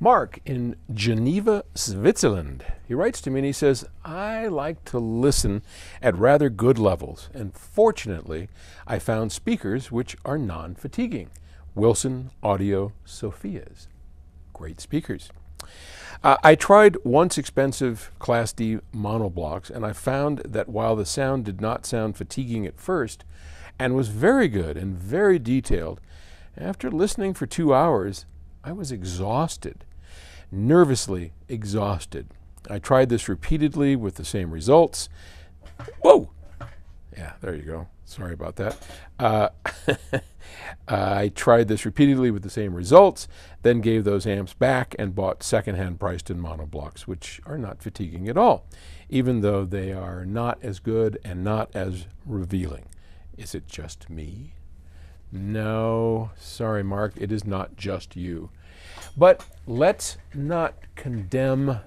Mark in Geneva, Switzerland. He writes to me and he says, I like to listen at rather good levels, and fortunately, I found speakers which are non fatiguing. Wilson Audio Sophias. Great speakers. Uh, I tried once expensive Class D monoblocks, and I found that while the sound did not sound fatiguing at first and was very good and very detailed, after listening for two hours, I was exhausted nervously exhausted. I tried this repeatedly with the same results. Whoa! Yeah, there you go. Sorry about that. Uh, I tried this repeatedly with the same results, then gave those amps back and bought secondhand Bryston monoblocks, which are not fatiguing at all, even though they are not as good and not as revealing. Is it just me? No, sorry, Mark, it is not just you. But let's not condemn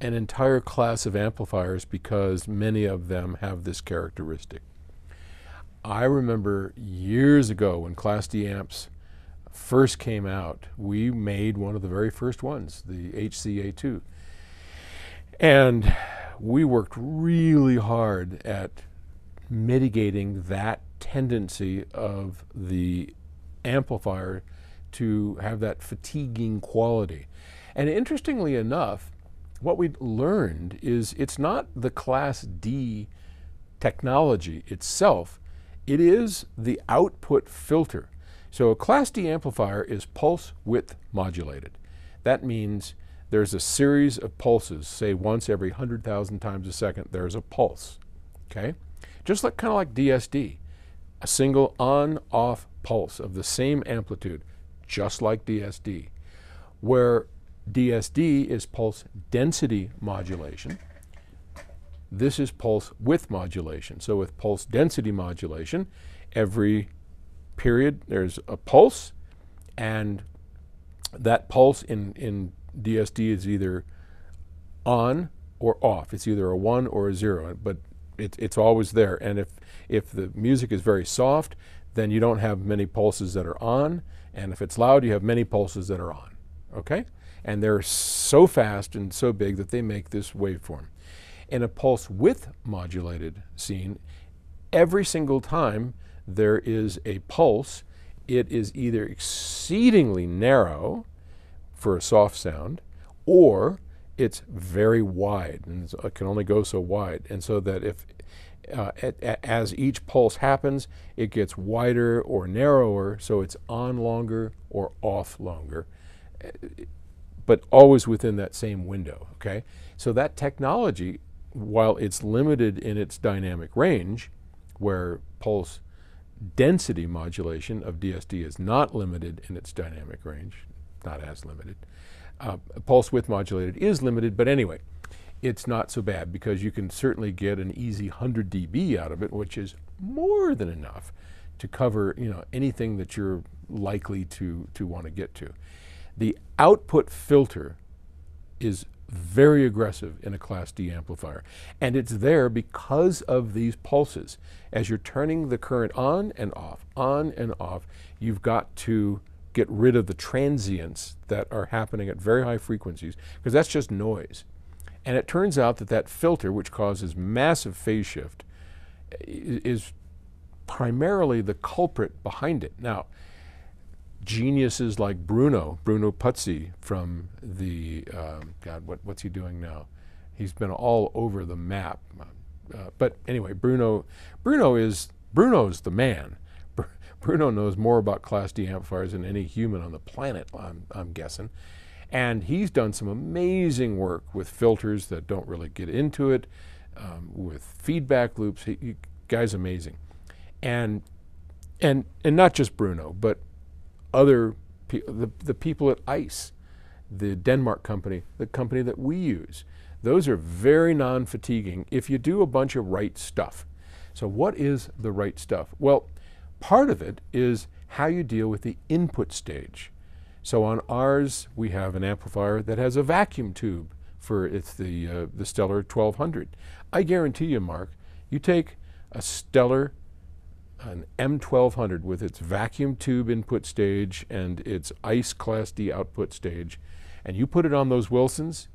an entire class of amplifiers because many of them have this characteristic. I remember years ago when Class D amps first came out, we made one of the very first ones, the HCA2. And we worked really hard at mitigating that tendency of the amplifier to have that fatiguing quality. And interestingly enough, what we learned is it's not the Class D technology itself, it is the output filter. So a Class D amplifier is pulse width modulated. That means there's a series of pulses, say once every 100,000 times a second, there's a pulse. Okay? Just like kind of like DSD, a single on off pulse of the same amplitude just like DSD, where DSD is pulse density modulation. This is pulse width modulation. So with pulse density modulation, every period there's a pulse, and that pulse in, in DSD is either on or off. It's either a one or a zero, but it, it's always there. And if, if the music is very soft, then you don't have many pulses that are on. And if it's loud, you have many pulses that are on. Okay? And they're so fast and so big that they make this waveform. In a pulse width modulated scene, every single time there is a pulse, it is either exceedingly narrow for a soft sound or it's very wide and it can only go so wide. And so that if uh, as each pulse happens, it gets wider or narrower, so it's on longer or off longer, but always within that same window. Okay, so that technology, while it's limited in its dynamic range, where pulse density modulation of DSD is not limited in its dynamic range, not as limited. Uh, pulse width modulated is limited, but anyway, it's not so bad because you can certainly get an easy 100 dB out of it, which is more than enough to cover you know anything that you're likely to to want to get to. The output filter is very aggressive in a Class D amplifier, and it's there because of these pulses. As you're turning the current on and off, on and off, you've got to get rid of the transients that are happening at very high frequencies because that's just noise. And it turns out that that filter, which causes massive phase shift, is primarily the culprit behind it. Now, geniuses like Bruno, Bruno Putzeys from the, um, God, what, what's he doing now? He's been all over the map. Uh, but anyway, Bruno, Bruno is, Bruno's the man. Bruno knows more about Class D amplifiers than any human on the planet, I'm, I'm guessing. And he's done some amazing work with filters that don't really get into it, um, with feedback loops. He, he, guy's amazing. And, and, and not just Bruno, but other pe- the, the people at ICE, the Denmark company, the company that we use. Those are very non fatiguing if you do a bunch of right stuff. So, what is the right stuff? Well, part of it is how you deal with the input stage. So on ours, we have an amplifier that has a vacuum tube for it's the, uh, the Stellar 1200. I guarantee you, Mark, you take a Stellar an M1200 with its vacuum tube input stage and its ICE Class D output stage, and you put it on those Wilsons,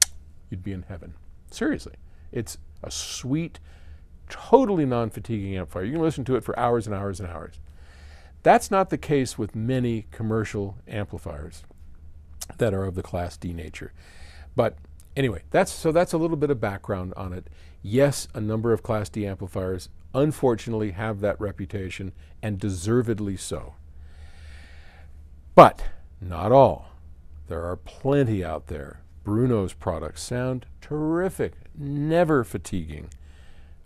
you'd be in heaven. Seriously. It's a sweet, totally non fatiguing amplifier. You can listen to it for hours and hours and hours. That's not the case with many commercial amplifiers that are of the Class D nature. But anyway, that's so that's a little bit of background on it. Yes, a number of Class D amplifiers unfortunately have that reputation and deservedly so. But not all. There are plenty out there. Bruno's products sound terrific, never fatiguing.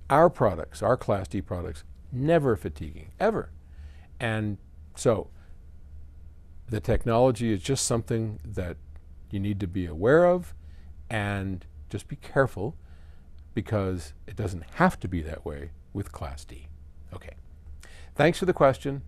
Our products, our Class D products, never fatiguing, ever. And so the technology is just something that you need to be aware of and just be careful because it doesn't have to be that way with Class D. Okay. Thanks for the question.